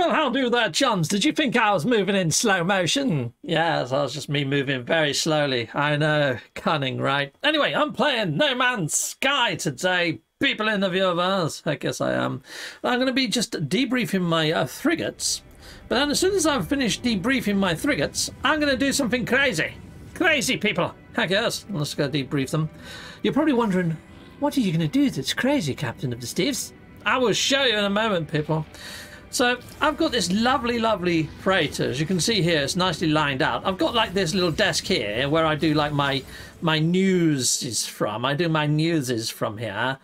Well, how do there, chums? Did you think I was moving in slow motion? Yes, that was just me moving very slowly. I know, cunning, right? Anyway, I'm playing No Man's Sky today. People in the viewers, I guess I am. I'm going to be just debriefing my uh, frigates. But then as soon as I've finished debriefing my frigates, I'm going to do something crazy. Crazy, people. Heck yes, let's go debrief them. You're probably wondering, what are you going to do that's crazy, Captain of the Steves? I will show you in a moment, people. So I've got this lovely, lovely freighter. As you can see here, it's nicely lined out. I've got like this little desk here where I do like my my news is from. I do my news is from here.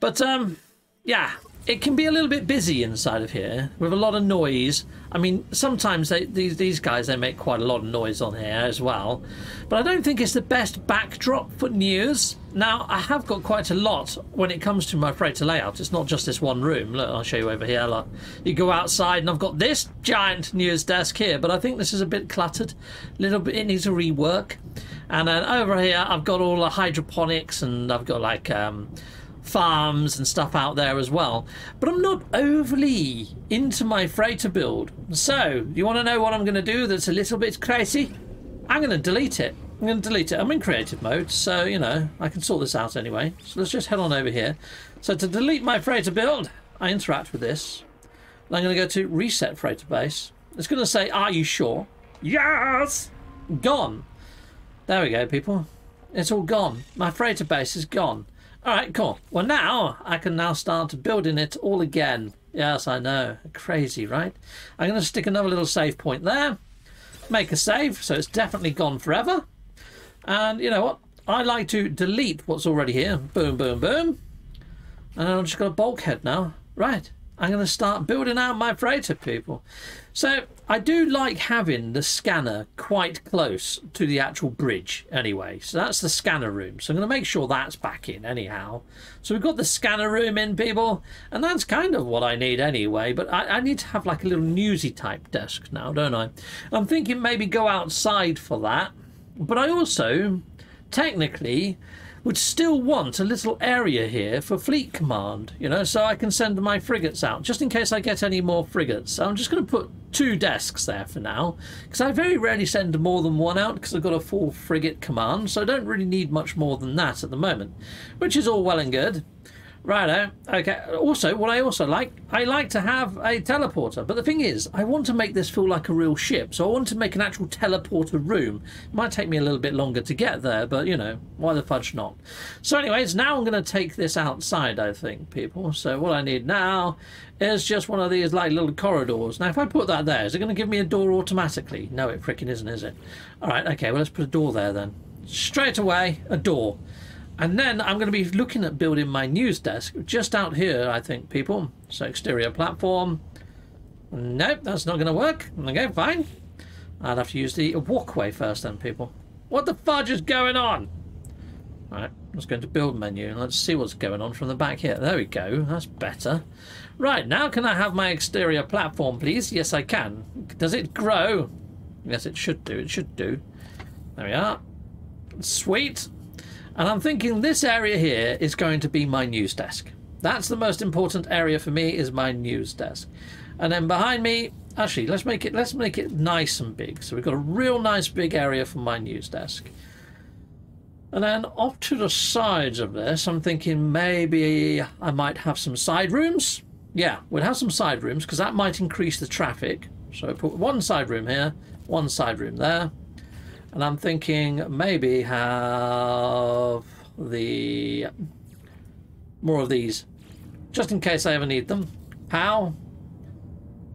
But um, yeah, it can be a little bit busy inside of here with a lot of noise. I mean, sometimes they, these these guys they make quite a lot of noise on here as well, but I don't think it's the best backdrop for news. Now I have got quite a lot when it comes to my freighter layout. It's not just this one room. Look, I'll show you over here. Look, you go outside and I've got this giant news desk here, but I think this is a bit cluttered. A little bit, it needs a rework. And then over here I've got all the hydroponics and I've got like. Um, farms and stuff out there as well. But I'm not overly into my freighter build. So, you want to know what I'm going to do that's a little bit crazy? I'm going to delete it. I'm going to delete it. I'm in creative mode, so, you know, I can sort this out anyway. So let's just head on over here. So to delete my freighter build, I interact with this. And I'm going to go to reset freighter base. It's going to say, are you sure? Yes! Gone. There we go, people. It's all gone. My freighter base is gone. All right, cool. Well, now I can now start building it all again. Yes, I know. Crazy, right? I'm going to stick another little save point there. Make a save, so it's definitely gone forever. And you know what? I like to delete what's already here. Boom, boom, boom. And I've just got a bulkhead now. Right. I'm going to start building out my freighter, people. So I do like having the scanner quite close to the actual bridge anyway. So that's the scanner room. So I'm going to make sure that's back in anyhow. So we've got the scanner room in, people. And that's kind of what I need anyway. But I, I need to have like a little newsy type desk now, don't I? I'm thinking maybe go outside for that. But I also, technically, would still want a little area here for fleet command, you know, so I can send my frigates out, just in case I get any more frigates. I'm just going to put two desks there for now, because I very rarely send more than one out, because I've got a full frigate command, so I don't really need much more than that at the moment, which is all well and good. Righto. Okay. Also, what I also like, I like to have a teleporter. But the thing is, I want to make this feel like a real ship. So I want to make an actual teleporter room. It might take me a little bit longer to get there, but you know, why the fudge not? So anyways, now I'm going to take this outside, I think, people. So what I need now is just one of these like little corridors. Now, if I put that there, is it going to give me a door automatically? No, it freaking isn't, is it? All right. Okay. Well, let's put a door there then. Straight away, a door. And then I'm going to be looking at building my news desk just out here, I think, people. So exterior platform. Nope, that's not going to work. Okay, fine. I'll have to use the walkway first then, people. What the fudge is going on? Right, let's go into build menu and let's see what's going on from the back here. There we go, that's better. Right, now can I have my exterior platform, please? Yes, I can. Does it grow? Yes, it should do, it should do. There we are. Sweet. And I'm thinking this area here is going to be my news desk. That's the most important area for me is my news desk. And then behind me, actually, let's make it let's make it nice and big. So we've got a real nice big area for my news desk. And then off to the sides of this, I'm thinking maybe I might have some side rooms. Yeah, we'll have some side rooms because that might increase the traffic. So put one side room here, one side room there. And I'm thinking maybe have the more of these just in case I ever need them. How?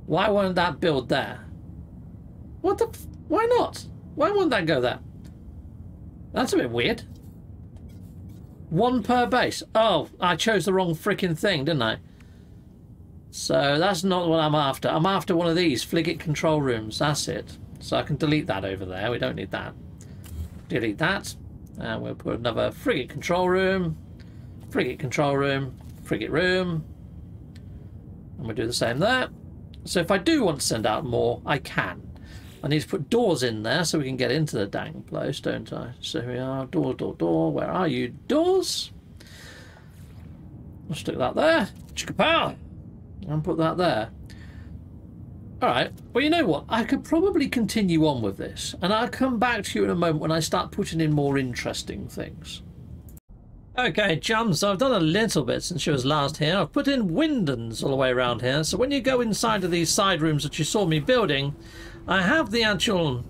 Why won't that build there? What the? why not? Why won't that go there? That's a bit weird. One per base. Oh, I chose the wrong freaking thing, didn't I? So that's not what I'm after. I'm after one of these frigate control rooms. That's it. So I can delete that over there. We don't need that. Delete that. And we'll put another frigate control room, frigate control room, frigate room. And we'll do the same there. So if I do want to send out more, I can. I need to put doors in there so we can get into the dang place, don't I? So here we are, door, door, door. Where are you? Doors. I'll stick that there. Chicka power. And put that there. All right. Well, you know what? I could probably continue on with this, and I'll come back to you in a moment when I start putting in more interesting things. Okay, chums, so I've done a little bit since you was last here. I've put in windows all the way around here, so when you go inside of these side rooms that you saw me building, I have the actual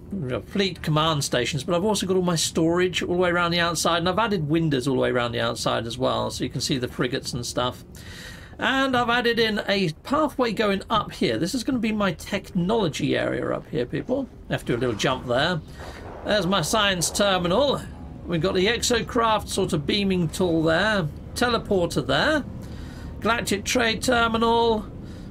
fleet command stations, but I've also got all my storage all the way around the outside, and I've added windows all the way around the outside as well, so you can see the frigates and stuff. And I've added in a pathway going up here. This is going to be my technology area up here, people. I have to do a little jump there. There's my science terminal. We've got the exocraft sort of beaming tool there. Teleporter there. Galactic Trade Terminal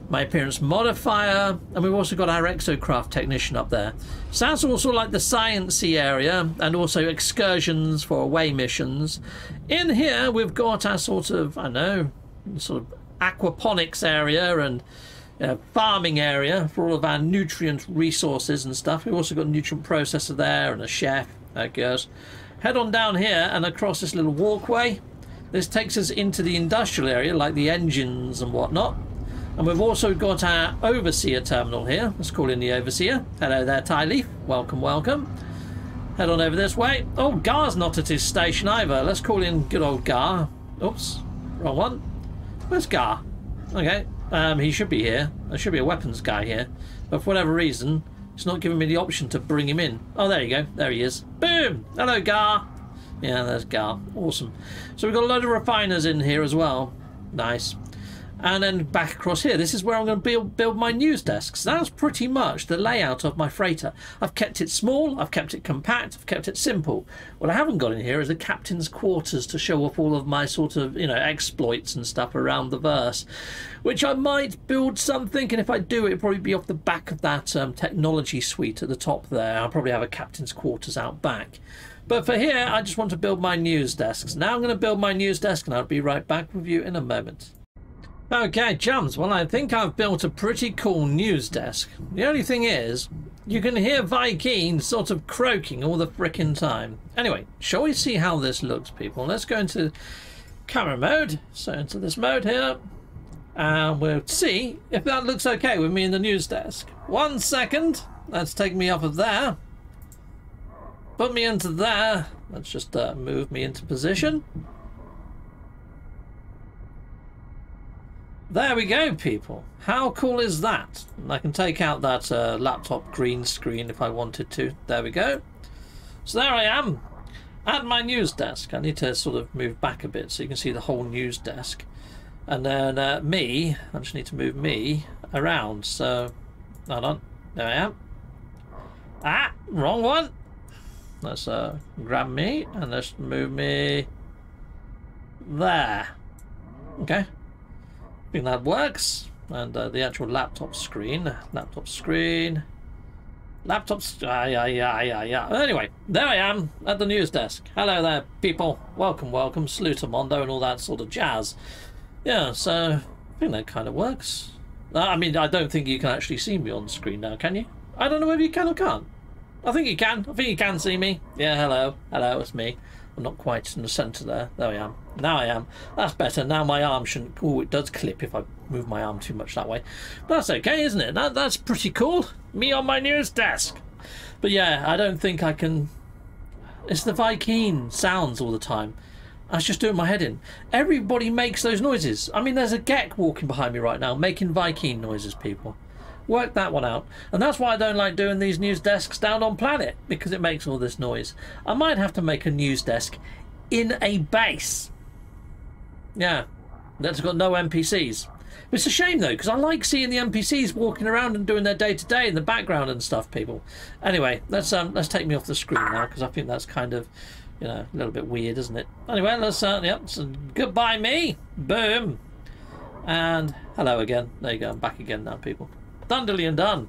my appearance modifier, and we've also got our exocraft technician up there. So that's also like the sciencey area, and also excursions for away missions. In here, we've got our sort of, I know, sort of aquaponics area and farming area for all of our nutrient resources and stuff. We've also got a nutrient processor there and a chef. That goes. Head on down here and across this little walkway. This takes us into the industrial area, like the engines and whatnot. And we've also got our Overseer terminal here. Let's call in the Overseer. Hello there, Tyleaf. Welcome, welcome. Head on over this way. Oh, Gar's not at his station either. Let's call in good old Gar. Oops, wrong one. Where's Gar? Okay, um, he should be here. There should be a weapons guy here. But for whatever reason, it's not giving me the option to bring him in. Oh, there you go. There he is. Boom! Hello, Gar. Yeah, there's Gar. Awesome. So we've got a load of refiners in here as well. Nice and then back across here. This is where I'm going to build, build my news desks. That's pretty much the layout of my freighter. I've kept it small, I've kept it compact, I've kept it simple. What I haven't got in here is the captain's quarters to show off all of my sort of, you know, exploits and stuff around the verse, which I might build something, and if I do, it'll probably be off the back of that um, technology suite at the top there. I'll probably have a captain's quarters out back. But for here, I just want to build my news desks. Now I'm going to build my news desk, and I'll be right back with you in a moment. Okay, chums, well I think I've built a pretty cool news desk. The only thing is, you can hear Vy'keen sort of croaking all the frickin' time. Anyway, shall we see how this looks, people? Let's go into camera mode. So into this mode here. And we'll see if that looks okay with me in the news desk. One second. Let's take me off of there. Put me into there. Let's just uh, move me into position. There we go, people. How cool is that? I can take out that uh, laptop green screen if I wanted to. There we go. So there I am at my news desk. I need to sort of move back a bit so you can see the whole news desk. And then uh, me, I just need to move me around. So, hold on. There I am. Ah, wrong one. Let's uh, grab me and let's move me there. Okay think that works. And uh, the actual laptop screen, laptop screen, laptop, ah, yeah, yeah, yeah, yeah. Anyway, there I am at the news desk. Hello there, people. Welcome, welcome, Salute Mondo and all that sort of jazz. Yeah, so I think that kind of works. Uh, I mean, I don't think you can actually see me on screen now, can you? I don't know whether you can or can't. I think you can. I think you can see me. Yeah, hello. Hello, it's me. I'm not quite in the centre there. There I am. Now I am. That's better. Now my arm shouldn't... Oh, it does clip if I move my arm too much that way. But that's okay, isn't it? That, that's pretty cool. Me on my news desk. But yeah, I don't think I can... It's the Vy'keen sounds all the time. I was just doing my head in. Everybody makes those noises. I mean, there's a Gek walking behind me right now making Vy'keen noises, people. Work that one out. And that's why I don't like doing these news desks down on planet, because it makes all this noise. I might have to make a news desk in a base. Yeah, that's got no NPCs. It's a shame though, because I like seeing the NPCs walking around and doing their day to day in the background and stuff. People. Anyway, let's um let's take me off the screen now because I think that's kind of you know a little bit weird, isn't it? Anyway, let's uh yep. So goodbye me. Boom. And hello again. There you go. I'm back again now, people. Dilly and done.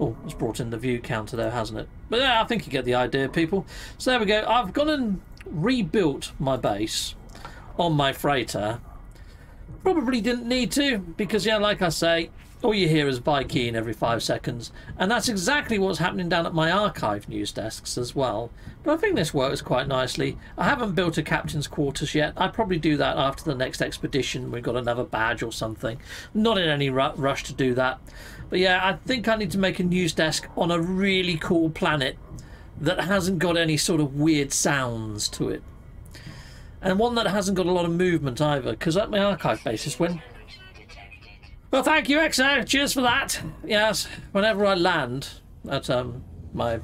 Oh, it's brought in the view counter there, hasn't it? But yeah, I think you get the idea, people. So there we go. I've gone and rebuilt my base on my freighter Probably didn't need to, because, yeah, like I say, all you hear is Vy'keen every five seconds, and that's exactly what's happening down at my archive news desks as well. But I think this works quite nicely. I haven't built a captain's quarters yet. I'd probably do that after the next expedition. We've got another badge or something. Not in any ru rush to do that. But yeah, I think I need to make a news desk on a really cool planet that hasn't got any sort of weird sounds to it. And one that hasn't got a lot of movement either, because at my archive basis, when well, thank you, XO. Cheers for that. Yes, whenever I land at um, my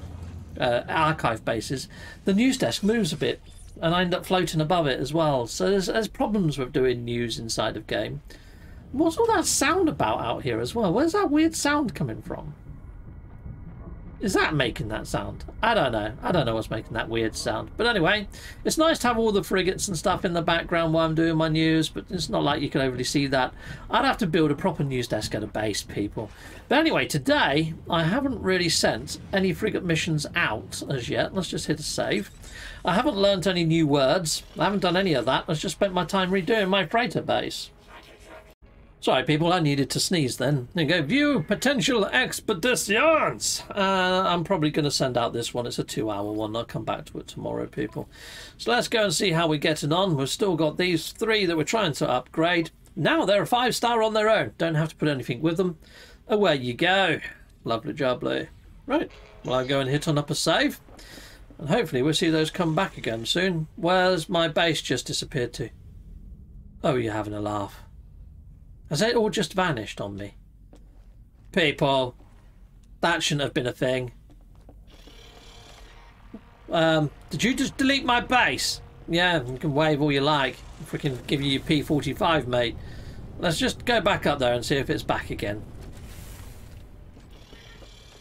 uh, archive bases, the news desk moves a bit, and I end up floating above it as well. So there's, there's problems with doing news inside of game. What's all that sound about out here as well? Where's that weird sound coming from? Is that making that sound? I don't know. I don't know what's making that weird sound. But anyway, it's nice to have all the frigates and stuff in the background while I'm doing my news, but it's not like you can overly see that. I'd have to build a proper news desk at a base, people. But anyway, today, I haven't really sent any frigate missions out as yet. Let's just hit a save. I haven't learnt any new words. I haven't done any of that. I've just spent my time redoing my freighter base. Sorry, people, I needed to sneeze then. There you go. View potential expeditions. Uh, I'm probably going to send out this one. It's a two-hour one. I'll come back to it tomorrow, people. So let's go and see how we're getting on. We've still got these three that we're trying to upgrade. Now they're a five-star on their own. Don't have to put anything with them. Away you go. Lovely job, Lou. Right. Well, I'll go and hit on up a save. And hopefully we'll see those come back again soon. Where's my base just disappeared to? Oh, you're having a laugh. Has it all just vanished on me? People, that shouldn't have been a thing. Um, did you just delete my base? Yeah, you can wave all you like. If we can give you your P45, mate. Let's just go back up there and see if it's back again.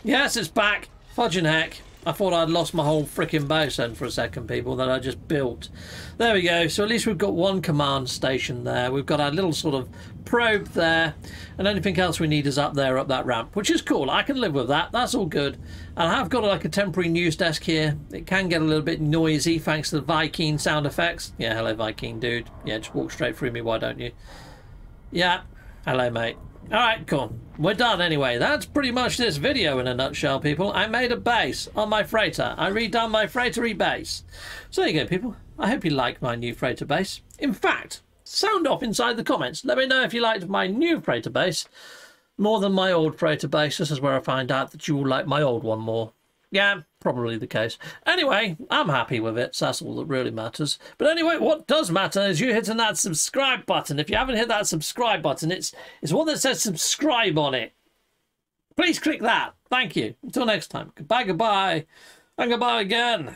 Yes, it's back. Fudging heck. I thought I'd lost my whole freaking base then for a second, people, that I just built. There we go. So at least we've got one command station there. We've got our little sort of probe there. And anything else we need is up there, up that ramp, which is cool. I can live with that. That's all good. And I have got like a temporary news desk here. It can get a little bit noisy thanks to the Vy'keen sound effects. Yeah, hello, Vy'keen dude. Yeah, just walk straight through me. Why don't you? Yeah. Hello, mate. Alright, cool. We're done anyway. That's pretty much this video in a nutshell, people. I made a base on my freighter. I redone my freighter base. So there you go, people. I hope you like my new freighter base. In fact, sound off inside the comments. Let me know if you liked my new freighter base more than my old freighter base. This is where I find out that you will like my old one more. Yeah, probably the case. Anyway, I'm happy with it, so that's all that really matters. But anyway, what does matter is you hitting that subscribe button. If you haven't hit that subscribe button, it's it's one that says subscribe on it. Please click that. Thank you. Until next time. Goodbye, goodbye, and goodbye again.